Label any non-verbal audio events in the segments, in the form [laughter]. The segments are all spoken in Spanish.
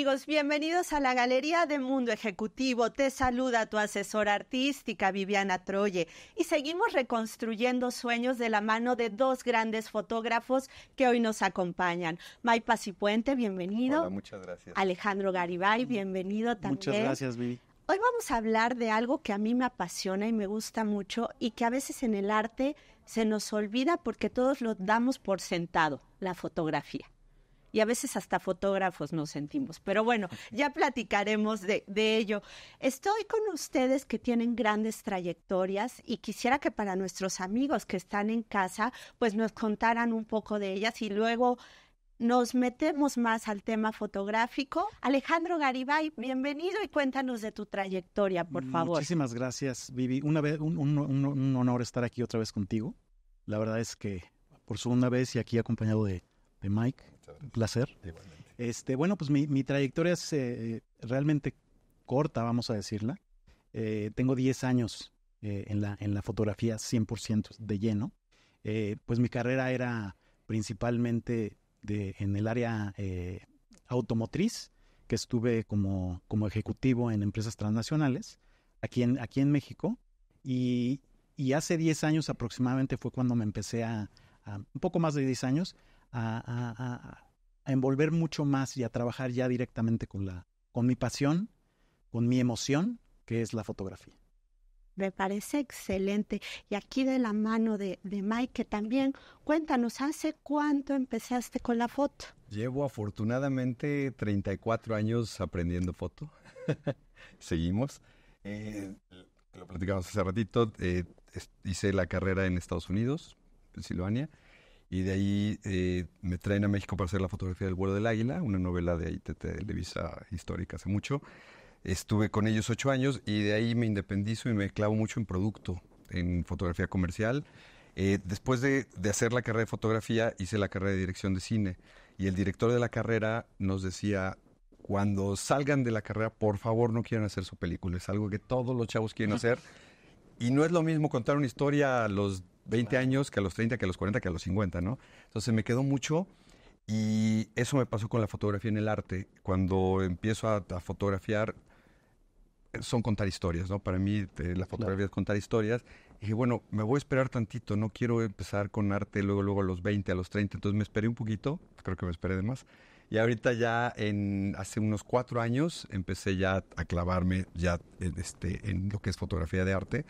amigos? Bienvenidos a la Galería de Mundo Ejecutivo. Te saluda tu asesora artística Viviana Troye y seguimos reconstruyendo sueños de la mano de dos grandes fotógrafos que hoy nos acompañan. May Pacipuente, bienvenido. Hola, muchas gracias. Alejandro Garibay, bienvenido también. Muchas gracias, Vivi. Hoy vamos a hablar de algo que a mí me apasiona y me gusta mucho y que a veces en el arte se nos olvida porque todos lo damos por sentado, la fotografía y a veces hasta fotógrafos nos sentimos. Pero bueno, ya platicaremos de, ello. Estoy con ustedes que tienen grandes trayectorias y quisiera que para nuestros amigos que están en casa, pues nos contaran un poco de ellas y luego nos metemos más al tema fotográfico. Alejandro Garibay, bienvenido y cuéntanos de tu trayectoria, por favor. Muchísimas gracias, Vivi. Una vez, un, un honor estar aquí otra vez contigo. La verdad es que por segunda vez y aquí acompañado de de Mike. Un placer. Este, bueno, pues mi, trayectoria es eh, realmente corta, vamos a decirla. Eh, tengo 10 años eh, en, la, en la fotografía 100% de lleno. pues mi carrera era principalmente de, en el área automotriz, que estuve como, como ejecutivo en empresas transnacionales aquí en, aquí en México. Y, y hace 10 años aproximadamente fue cuando me empecé a, a un poco más de 10 años, a, envolver mucho más y a trabajar ya directamente con, la, con mi pasión, con mi emoción, que es la fotografía. Me parece excelente. Y aquí de la mano de, de Mike, también, cuéntanos, ¿hace cuánto empezaste con la foto? Llevo afortunadamente 34 años aprendiendo foto. [laughs] Seguimos. Eh, lo platicamos hace ratito. Eh, hice la carrera en Estados Unidos, Pensilvania y de ahí eh, me traen a México para hacer la fotografía del vuelo del águila, una novela de ITT Televisa histórica hace mucho. Estuve con ellos ocho años y de ahí me independizo y me clavo mucho en producto, en fotografía comercial. Eh, después de, de, hacer la carrera de fotografía, hice la carrera de dirección de cine y el director de la carrera nos decía, cuando salgan de la carrera, por favor no quieran hacer su película, es algo que todos los chavos quieren hacer. Y no es lo mismo contar una historia a los 20 años que a los 30, que a los 40, que a los 50, ¿no? Entonces me quedó mucho y eso me pasó con la fotografía en el arte. Cuando empiezo a, fotografiar, son contar historias, ¿no? Para mí la fotografía es contar historias. Y dije, bueno, me voy a esperar tantito, no quiero empezar con arte luego, luego a los 20, a los 30. Entonces me esperé un poquito, creo que me esperé de más. Y ahorita ya en hace unos cuatro años empecé ya a clavarme ya en, este, en lo que es fotografía de arte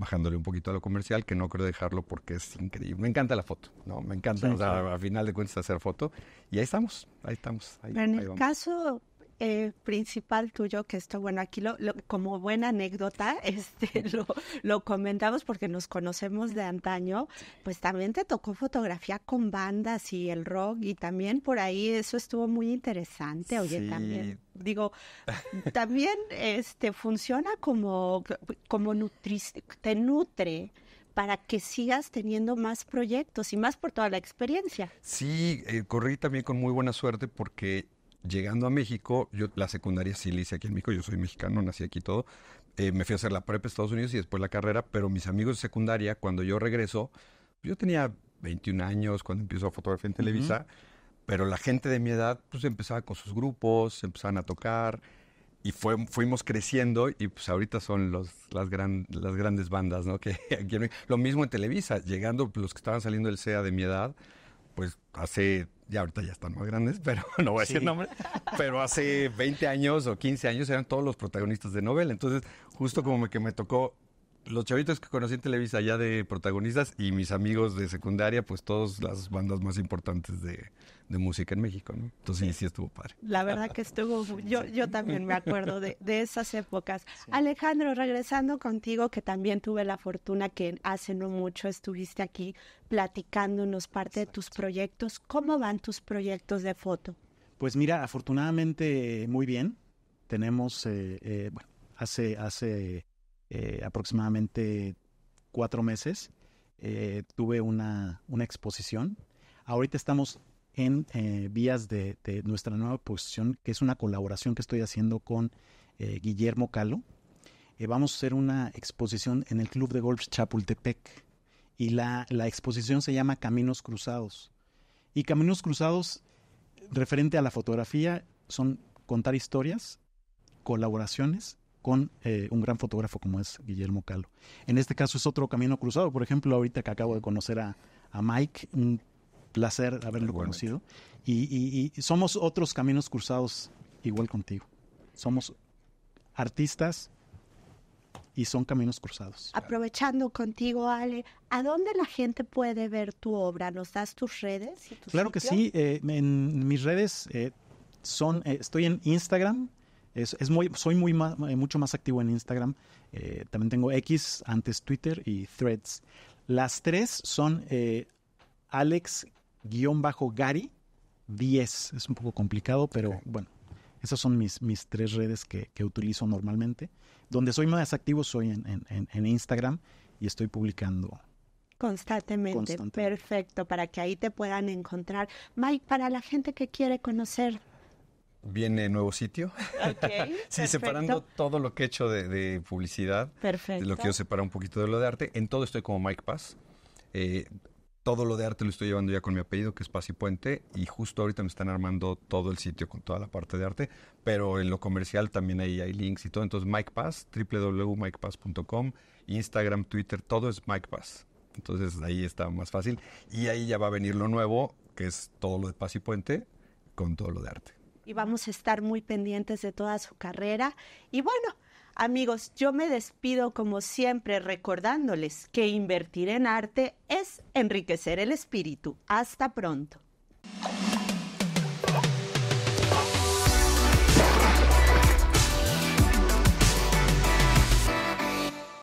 bajándole un poquito a lo comercial, que no quiero dejarlo porque es increíble. Me encanta la foto, ¿no? Me encanta, o sea, a final de cuentas hacer foto. Y ahí estamos, ahí estamos. en el caso eh, principal tuyo, que esto, bueno, aquí lo, como buena anécdota, [laughs] este, lo, lo, comentamos porque nos conocemos de antaño, pues también te tocó fotografía con bandas y el rock y también por ahí eso estuvo muy interesante, oye, también, digo, también este, funciona como, como te nutre para que sigas teniendo más proyectos y más por toda la experiencia. Sí, eh, corrí también con muy buena suerte porque llegando a México, yo la secundaria sí la hice aquí en México, yo soy mexicano, nací aquí todo. Eh, me fui a hacer la prepa en Estados Unidos y después la carrera, pero mis amigos de secundaria, cuando yo regreso, yo tenía 21 años cuando empiezo a fotografiar en Televisa, pero la gente de mi edad pues empezaba con sus grupos, empezaban a tocar y fue, fuimos creciendo y pues ahorita son los, las, gran, las grandes bandas, ¿no? [laughs] Que lo mismo en Televisa, llegando los que estaban saliendo del SEA de mi edad, pues hace ya ahorita ya están más grandes, [laughs] pero no voy a decir nombre, pero hace 20 años o 15 años eran todos los protagonistas de novela. Entonces, justo como que me tocó los chavitos que conocí en Televisa ya de protagonistas y mis amigos de secundaria, pues todas las bandas más importantes de, música en México, ¿no? Entonces sí, sí estuvo padre. La verdad que estuvo, yo, yo también me acuerdo de, esas épocas. Alejandro, regresando contigo, que también tuve la fortuna que hace no mucho estuviste aquí platicándonos parte de tus proyectos. ¿Cómo van tus proyectos de foto? Pues mira, afortunadamente muy bien. Tenemos, eh, eh, bueno, hace, hace eh, aproximadamente cuatro meses, eh, tuve una, una, exposición. Ahorita estamos en eh, vías de, nuestra nueva exposición, que es una colaboración que estoy haciendo con Guillermo Calo. vamos a hacer una exposición en el Club de Golf Chapultepec y la, la exposición se llama Caminos Cruzados. Y Caminos Cruzados, referente a la fotografía, son contar historias, colaboraciones con eh, un gran fotógrafo como es Guillermo Calo. En este caso es otro camino cruzado. Por ejemplo, ahorita que acabo de conocer a, Mike, un placer haberlo conocido. Y, y, somos otros caminos cruzados igual contigo. Somos artistas y son caminos cruzados. Aprovechando contigo, Ale, ¿a dónde la gente puede ver tu obra? ¿Nos das tus redes? claro que sí. Eh, en mis redes eh, son, eh, estoy en Instagram. Es, muy, soy muy mucho más activo en Instagram. también tengo X, antes Twitter y Threads. Las tres son Alex-Gary 10. Es un poco complicado, pero bueno, esas son mis, mis tres redes que, que, utilizo normalmente. Donde soy más activo soy en, en, Instagram y estoy publicando. Constantemente. Perfecto, para que ahí te puedan encontrar. Mike, para la gente que quiere conocer viene nuevo sitio. Okay, [laughs] sí, separando todo lo que he hecho de, publicidad. Perfecto. Lo quiero separar un poquito de lo de arte. En todo estoy como Mike Paz. Eh, todo lo de arte lo estoy llevando ya con mi apellido, que es Paz y Puente, y justo ahorita me están armando todo el sitio con toda la parte de arte, pero en lo comercial también ahí hay links y todo. Entonces, Mike Paz, www.mikepaz.com, Instagram, Twitter, todo es Mike Paz. Entonces, ahí está más fácil. Y ahí ya va a venir lo nuevo, que es todo lo de Paz y Puente, con todo lo de arte. Y vamos a estar muy pendientes de toda su carrera. Y bueno, Amigos, yo me despido como siempre recordándoles que invertir en arte es enriquecer el espíritu. Hasta pronto.